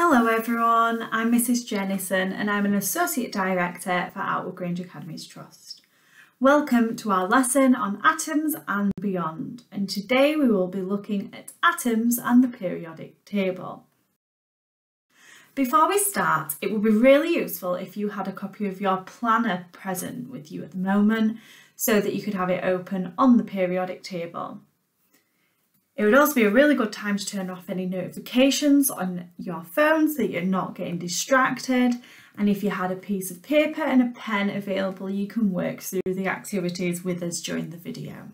Hello everyone, I'm Mrs Jennison and I'm an Associate Director for Outwood Grange Academies Trust. Welcome to our lesson on atoms and beyond and today we will be looking at atoms and the periodic table. Before we start, it would be really useful if you had a copy of your planner present with you at the moment so that you could have it open on the periodic table. It would also be a really good time to turn off any notifications on your phone so that you're not getting distracted. And if you had a piece of paper and a pen available, you can work through the activities with us during the video.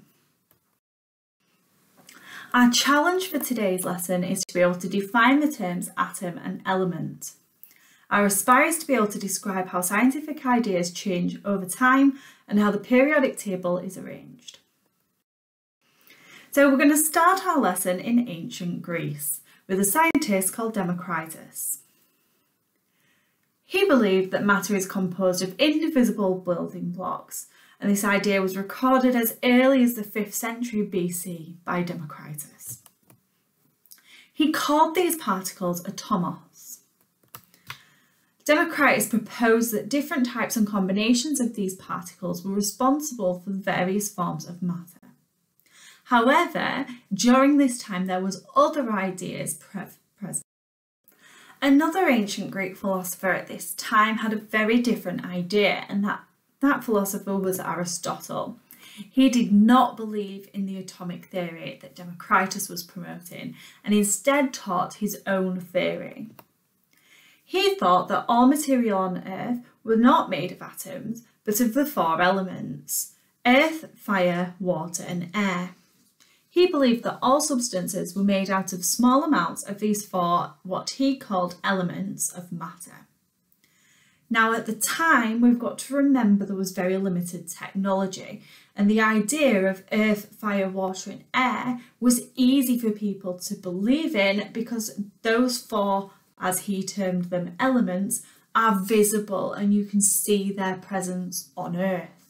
Our challenge for today's lesson is to be able to define the terms atom and element. Our aspire is to be able to describe how scientific ideas change over time and how the periodic table is arranged. So we're going to start our lesson in ancient Greece with a scientist called Democritus. He believed that matter is composed of indivisible building blocks and this idea was recorded as early as the 5th century BC by Democritus. He called these particles atomos. Democritus proposed that different types and combinations of these particles were responsible for various forms of matter. However, during this time there was other ideas present. Another ancient Greek philosopher at this time had a very different idea and that, that philosopher was Aristotle. He did not believe in the atomic theory that Democritus was promoting and instead taught his own theory. He thought that all material on Earth were not made of atoms, but of the four elements earth, fire, water, and air. He believed that all substances were made out of small amounts of these four, what he called elements of matter. Now, at the time, we've got to remember there was very limited technology, and the idea of earth, fire, water, and air was easy for people to believe in because those four, as he termed them, elements are visible and you can see their presence on earth.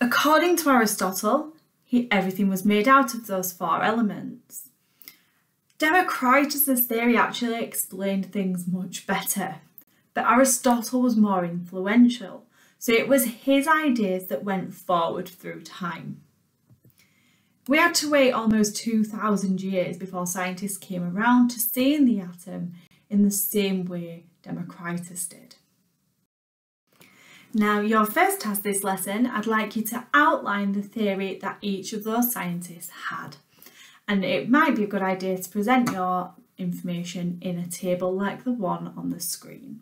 According to Aristotle, he, everything was made out of those four elements. Democritus' theory actually explained things much better, but Aristotle was more influential, so it was his ideas that went forward through time. We had to wait almost 2,000 years before scientists came around to seeing the atom in the same way Democritus did. Now, your first task this lesson, I'd like you to outline the theory that each of those scientists had. And it might be a good idea to present your information in a table like the one on the screen.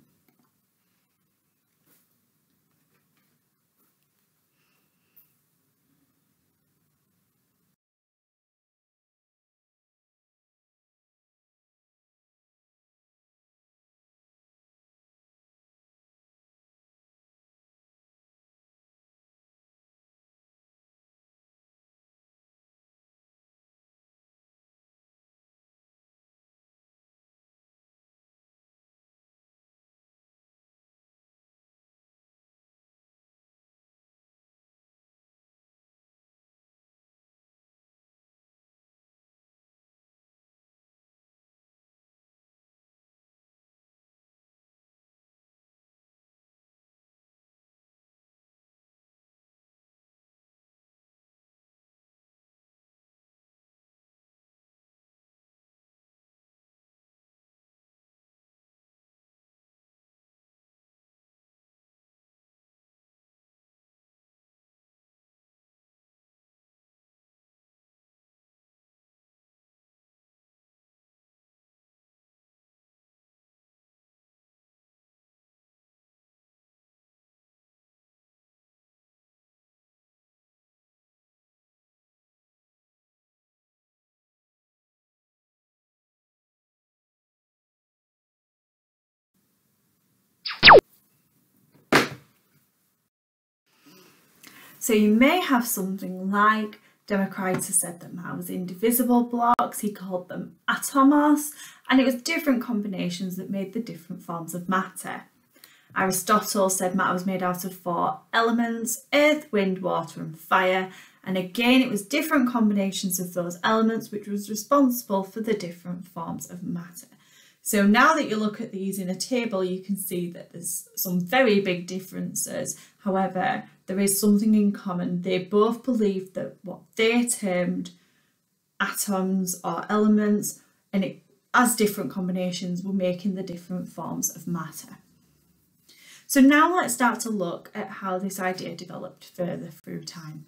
So you may have something like Democritus said that matter was indivisible blocks, he called them atomos, and it was different combinations that made the different forms of matter. Aristotle said matter was made out of four elements, earth, wind, water and fire, And again, it was different combinations of those elements which was responsible for the different forms of matter. So now that you look at these in a table, you can see that there's some very big differences. However, there is something in common. They both believed that what they termed atoms or elements and it, as different combinations were making the different forms of matter. So now let's start to look at how this idea developed further through time.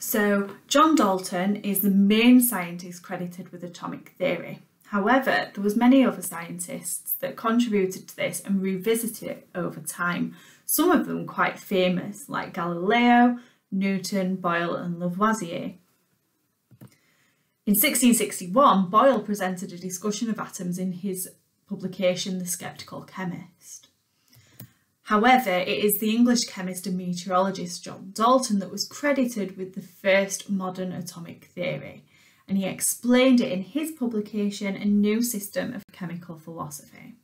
So John Dalton is the main scientist credited with atomic theory. However, there was many other scientists that contributed to this and revisited it over time, some of them quite famous like Galileo, Newton, Boyle and Lavoisier. In 1661, Boyle presented a discussion of atoms in his publication The Sceptical Chemist. However, it is the English chemist and meteorologist John Dalton that was credited with the first modern atomic theory, and he explained it in his publication A New System of Chemical Philosophy.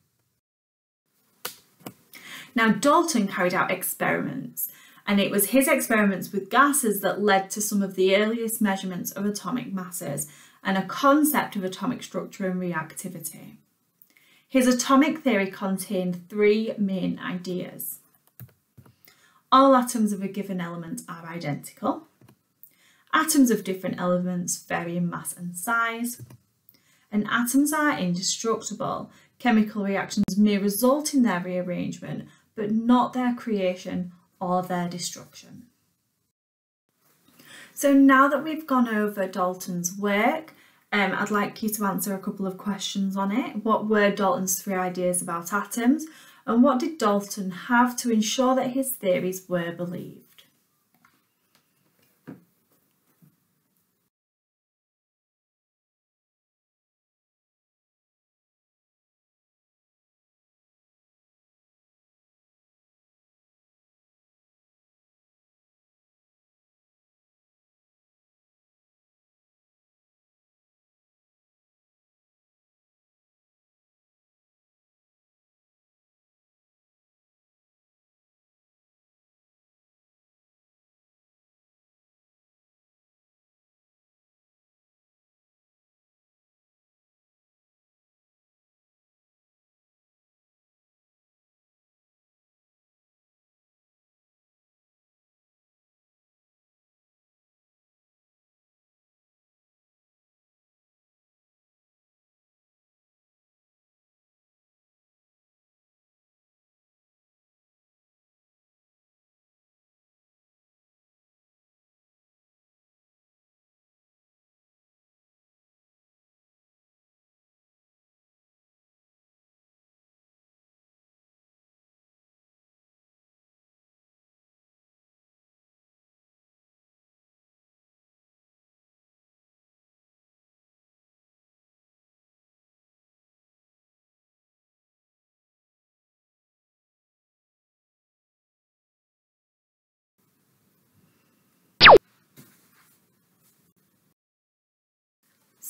Now, Dalton carried out experiments and it was his experiments with gases that led to some of the earliest measurements of atomic masses and a concept of atomic structure and reactivity. His atomic theory contained three main ideas. All atoms of a given element are identical. Atoms of different elements vary in mass and size. And atoms are indestructible. Chemical reactions may result in their rearrangement, but not their creation or their destruction. So now that we've gone over Dalton's work, um, I'd like you to answer a couple of questions on it. What were Dalton's three ideas about atoms? And what did Dalton have to ensure that his theories were believed?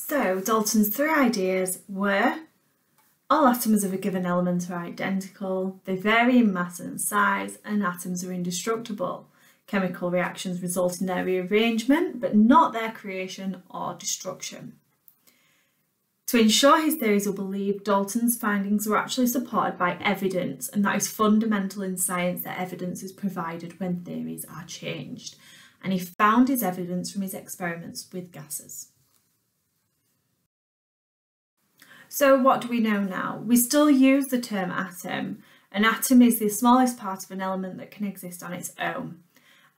So Dalton's three ideas were all atoms of a given element are identical, they vary in mass and size, and atoms are indestructible. Chemical reactions result in their rearrangement, but not their creation or destruction. To ensure his theories were believed, Dalton's findings were actually supported by evidence, and that is fundamental in science that evidence is provided when theories are changed. And he found his evidence from his experiments with gases. So what do we know now? We still use the term atom. An atom is the smallest part of an element that can exist on its own.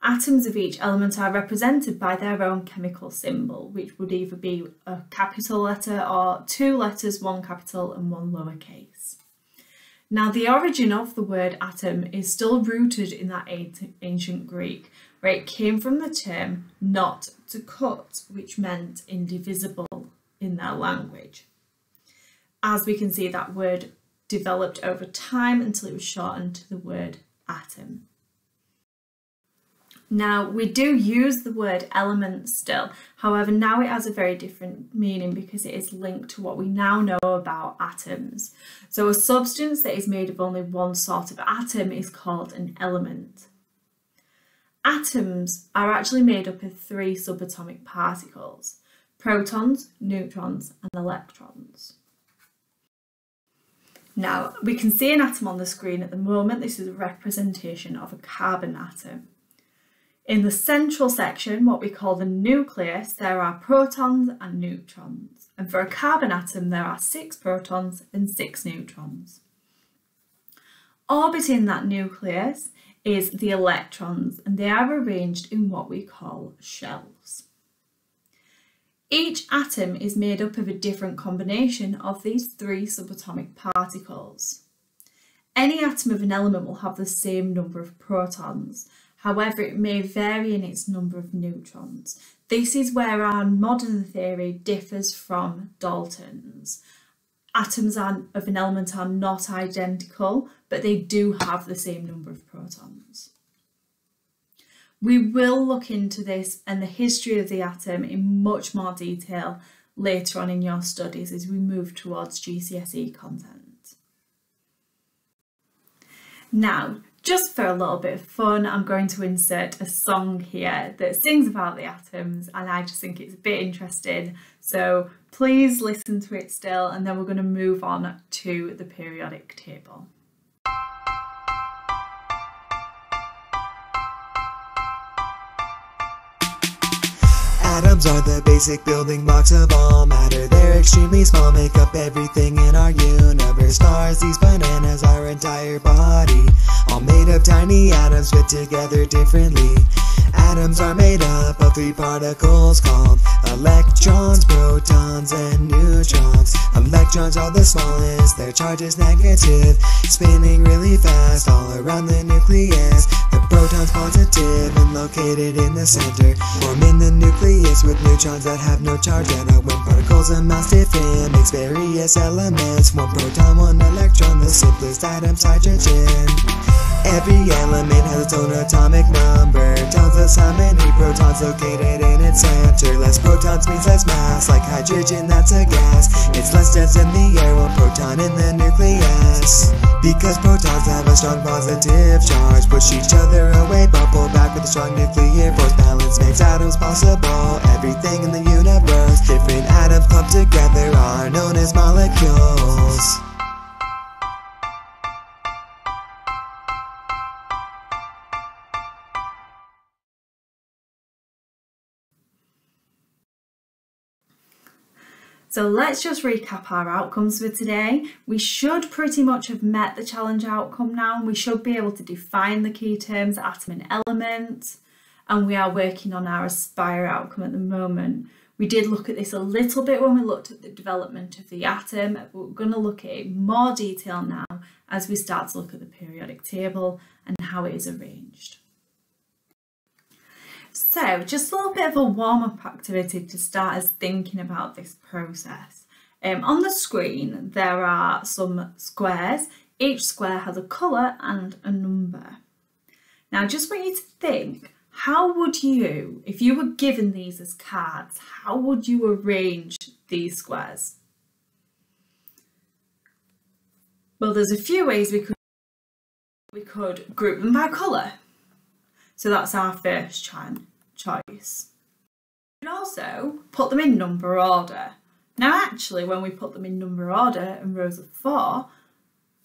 Atoms of each element are represented by their own chemical symbol, which would either be a capital letter or two letters, one capital and one lowercase. Now, the origin of the word atom is still rooted in that ancient Greek, where it came from the term not to cut, which meant indivisible in their language as we can see, that word developed over time until it was shortened to the word atom. Now, we do use the word element still, however, now it has a very different meaning because it is linked to what we now know about atoms. So, a substance that is made of only one sort of atom is called an element. atoms are actually made up of three subatomic particles, protons, neutrons and electrons. Now, we can see an atom on the screen at the moment. This is a representation of a carbon atom. In the central section, what we call the nucleus, there are protons and neutrons. And for a carbon atom, there are six protons and six neutrons. Orbiting that nucleus is the electrons, and they are arranged in what we call shells. Each atom is made up of a different combination of these three subatomic particles. Any atom of an element will have the same number of protons, however it may vary in its number of neutrons. This is where our modern theory differs from Dalton's. Atoms of an element are not identical, but they do have the same number of protons. We will look into this and the history of the atom in much more detail later on in your studies as we move towards GCSE content. Now, just for a little bit of fun, I'm going to insert a song here that sings about the atoms and I just think it's a bit interesting. So please listen to it still and then we're going to move on to the periodic table. Atoms are the basic building blocks of all matter. They're extremely small, make up everything in our universe. Stars, these bananas, our entire body. All made of tiny atoms fit together differently. Atoms are made up of three particles called electrons, protons, and neutrons. Electrons are the smallest, their charge is negative, spinning really fast all around the nucleus. Proton's positive and located in the center, forming the nucleus with neutrons that have no charge all. When particles are mass different, makes various elements. One proton, one electron, the simplest atom's hydrogen. Every element has its own atomic number Tells us how many protons located its center Less protons means less mass, like hydrogen that's a gas. It's less dense than the air, one proton in the nucleus. Because protons have a strong positive charge Push each other away, bubble back with a strong nuclear force. Balance makes atoms possible, everything in the universe Different atoms clumped together are known as molecules So let's just recap our outcomes for today. We should pretty much have met the challenge outcome now and we should be able to define the key terms atom and element and we are working on our aspire outcome at the moment. We did look at this a little bit when we looked at the development of the atom, but we're going to look at it more detail now as we start to look at the periodic table and how it is arranged. So just a little bit of a warm-up activity to start us thinking about this process. Um, on the screen there are some squares. Each square has a colour and a number. Now I just want you to think, how would you, if you were given these as cards, how would you arrange these squares? Well, there's a few ways we could we could group them by colour. So that's our first choice. We can also put them in number order. Now actually when we put them in number order in rows of four,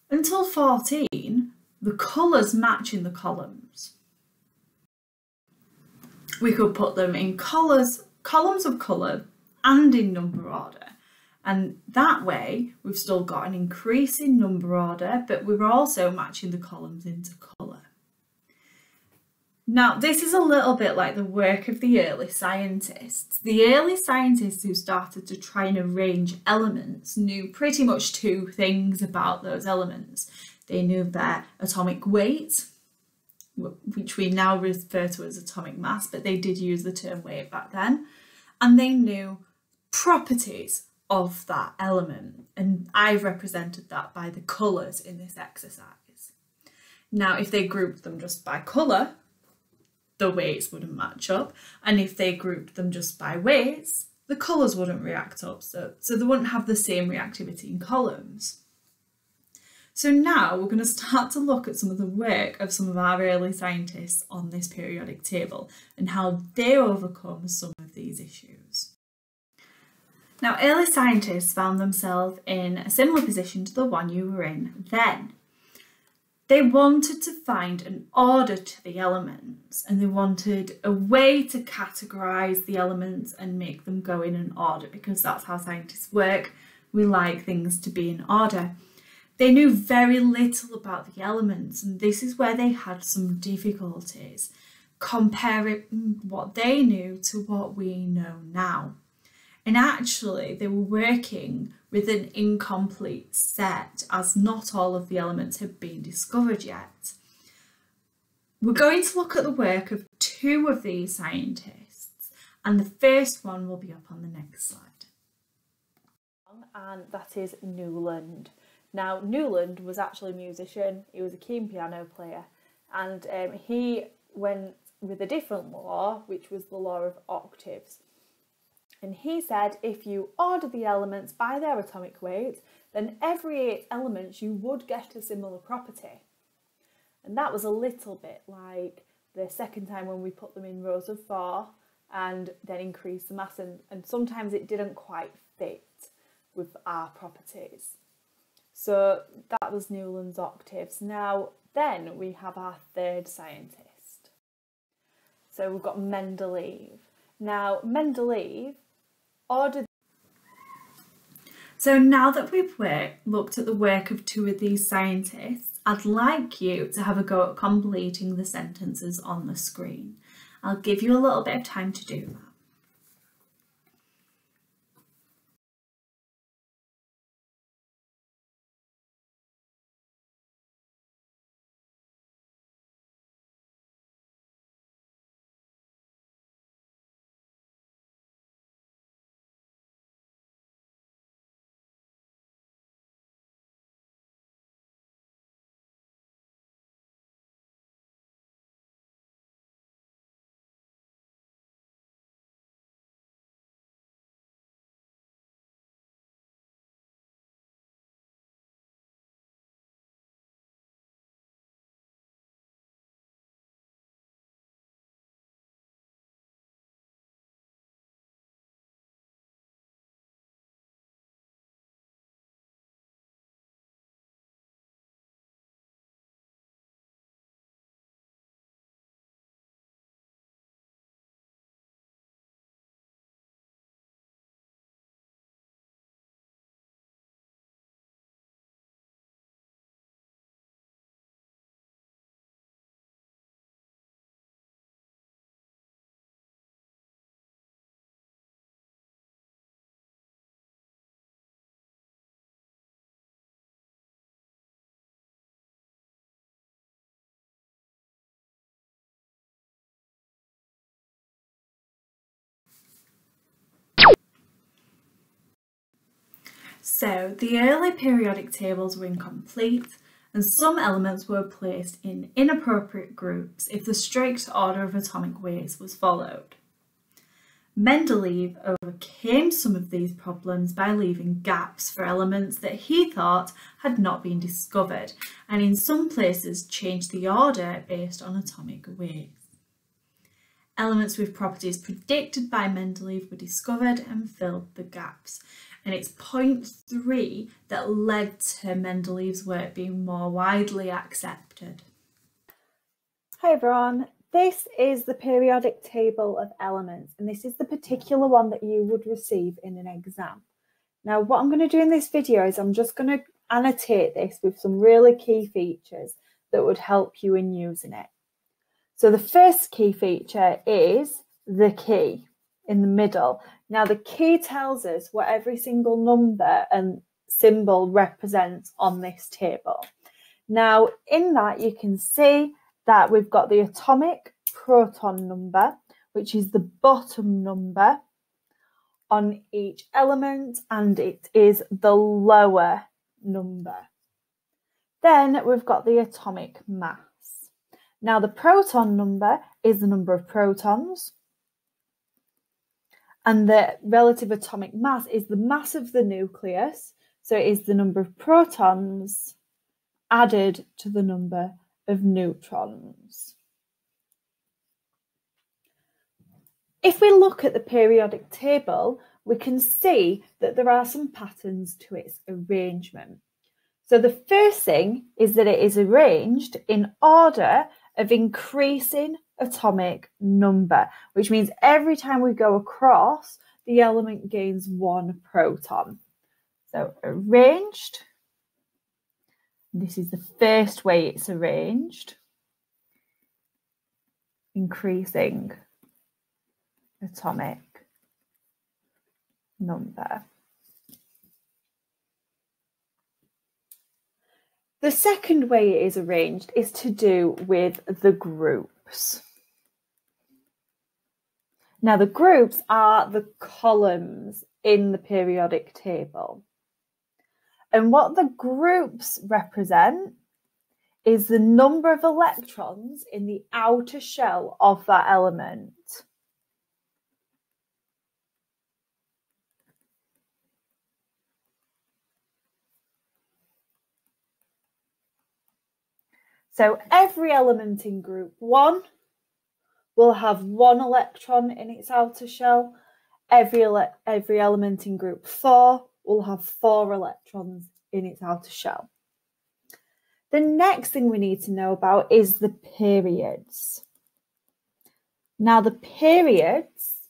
until 14, the colours match in the columns. We could put them in colours, columns of colour and in number order. And that way we've still got an increase in number order, but we're also matching the columns into colour. Now, this is a little bit like the work of the early scientists. The early scientists who started to try and arrange elements knew pretty much two things about those elements. They knew their atomic weight, which we now refer to as atomic mass, but they did use the term weight back then, and they knew properties of that element. And I've represented that by the colours in this exercise. Now, if they grouped them just by colour, the weights wouldn't match up. And if they grouped them just by weights, the colours wouldn't react up. So, so they wouldn't have the same reactivity in columns. So now we're going to start to look at some of the work of some of our early scientists on this periodic table and how they overcome some of these issues. Now, early scientists found themselves in a similar position to the one you were in then. They wanted to find an order to the elements and they wanted a way to categorise the elements and make them go in an order because that's how scientists work. We like things to be in order. They knew very little about the elements and this is where they had some difficulties comparing mm, what they knew to what we know now. And actually, they were working with an incomplete set as not all of the elements have been discovered yet. We're going to look at the work of two of these scientists, and the first one will be up on the next slide. And that is Newland. Now, Newland was actually a musician, he was a keen piano player, and um, he went with a different law, which was the law of octaves. And he said if you order the elements by their atomic weight, then every eight elements you would get a similar property. And that was a little bit like the second time when we put them in rows of four and then increase the mass and, and sometimes it didn't quite fit with our properties. So that was Newland's octaves. Now then we have our third scientist. So we've got Mendeleev. Now Mendeleev So now that we've worked, looked at the work of two of these scientists, I'd like you to have a go at completing the sentences on the screen. I'll give you a little bit of time to do that. So the early periodic tables were incomplete and some elements were placed in inappropriate groups if the strict order of atomic weights was followed. Mendeleev overcame some of these problems by leaving gaps for elements that he thought had not been discovered and in some places changed the order based on atomic weights. Elements with properties predicted by Mendeleev were discovered and filled the gaps, and it's point three that led to Mendeleev's work being more widely accepted. Hi everyone, this is the periodic table of elements and this is the particular one that you would receive in an exam. Now what I'm going to do in this video is I'm just going to annotate this with some really key features that would help you in using it. So the first key feature is the key in the middle. Now, the key tells us what every single number and symbol represents on this table. Now, in that, you can see that we've got the atomic proton number, which is the bottom number on each element, and it is the lower number. Then we've got the atomic mass. Now, the proton number is the number of protons, and the relative atomic mass is the mass of the nucleus. So it is the number of protons added to the number of neutrons. If we look at the periodic table, we can see that there are some patterns to its arrangement. So the first thing is that it is arranged in order of increasing atomic number, which means every time we go across, the element gains one proton. So arranged, this is the first way it's arranged, increasing atomic number. The second way it is arranged is to do with the groups. Now, the groups are the columns in the periodic table. And what the groups represent is the number of electrons in the outer shell of that element. So every element in group one will have one electron in its outer shell. Every, ele every element in group four will have four electrons in its outer shell. The next thing we need to know about is the periods. Now the periods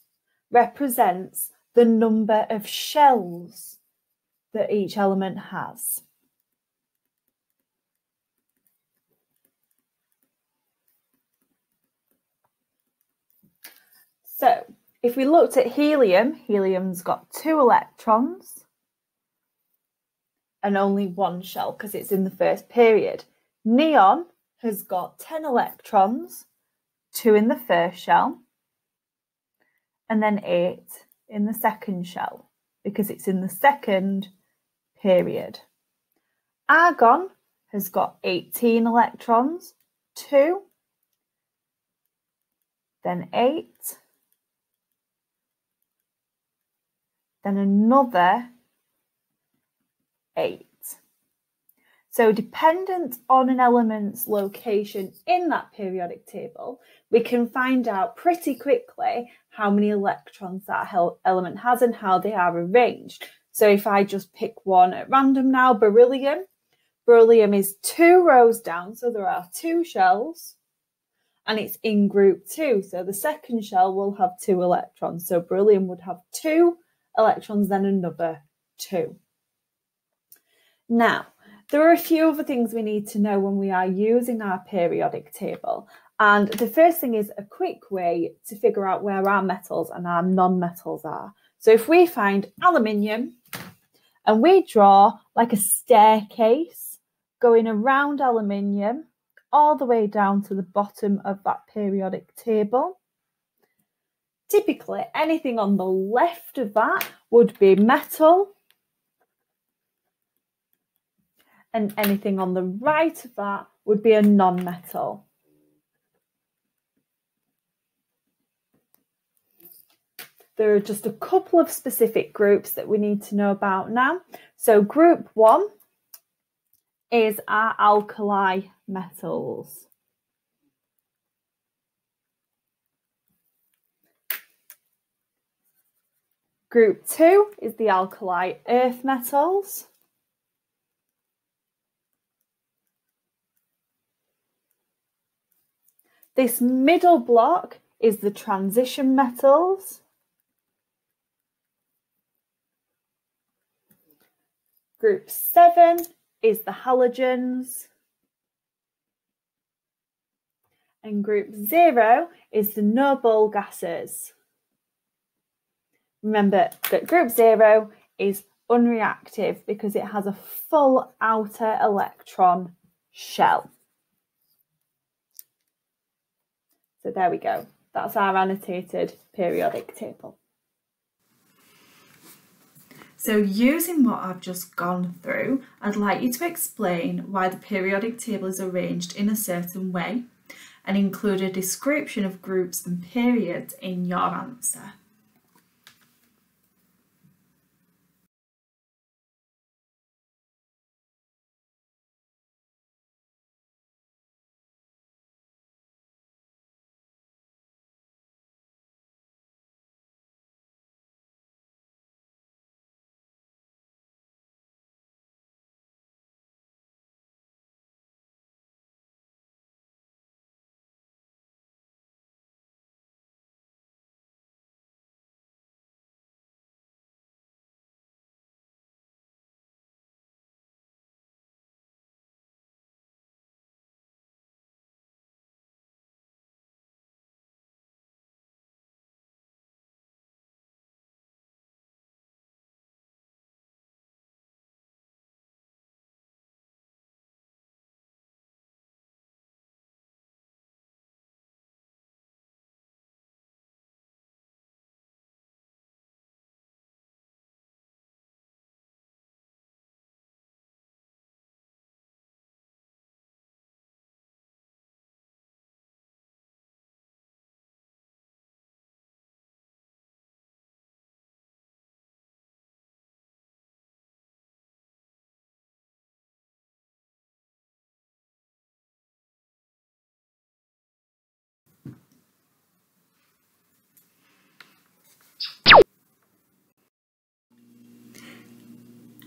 represents the number of shells that each element has. So if we looked at helium, helium's got two electrons and only one shell because it's in the first period. Neon has got 10 electrons, two in the first shell, and then eight in the second shell because it's in the second period. Argon has got 18 electrons, two, then eight, then another 8. So dependent on an element's location in that periodic table, we can find out pretty quickly how many electrons that element has and how they are arranged. So if I just pick one at random now, beryllium, beryllium is two rows down, so there are two shells, and it's in group two. So the second shell will have two electrons. So beryllium would have two electrons, then another two. Now, there are a few other things we need to know when we are using our periodic table. And the first thing is a quick way to figure out where our metals and our non-metals are. So if we find aluminium and we draw like a staircase going around aluminium all the way down to the bottom of that periodic table, Typically, anything on the left of that would be metal, and anything on the right of that would be a non-metal. There are just a couple of specific groups that we need to know about now. So group one is our alkali metals. Group two is the alkali earth metals. This middle block is the transition metals. Group seven is the halogens. And group zero is the noble gases. Remember that group zero is unreactive because it has a full outer electron shell. So there we go. That's our annotated periodic table. So using what I've just gone through, I'd like you to explain why the periodic table is arranged in a certain way and include a description of groups and periods in your answer.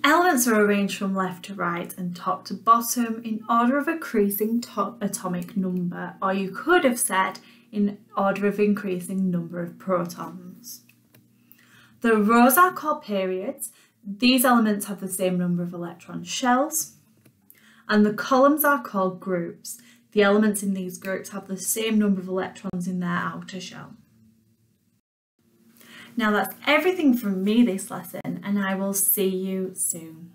Elements are arranged from left to right and top to bottom in order of increasing atomic number, or you could have said in order of increasing number of protons. The rows are called periods. These elements have the same number of electron shells. And the columns are called groups. The elements in these groups have the same number of electrons in their outer shell. Now that's everything from me this lesson and I will see you soon.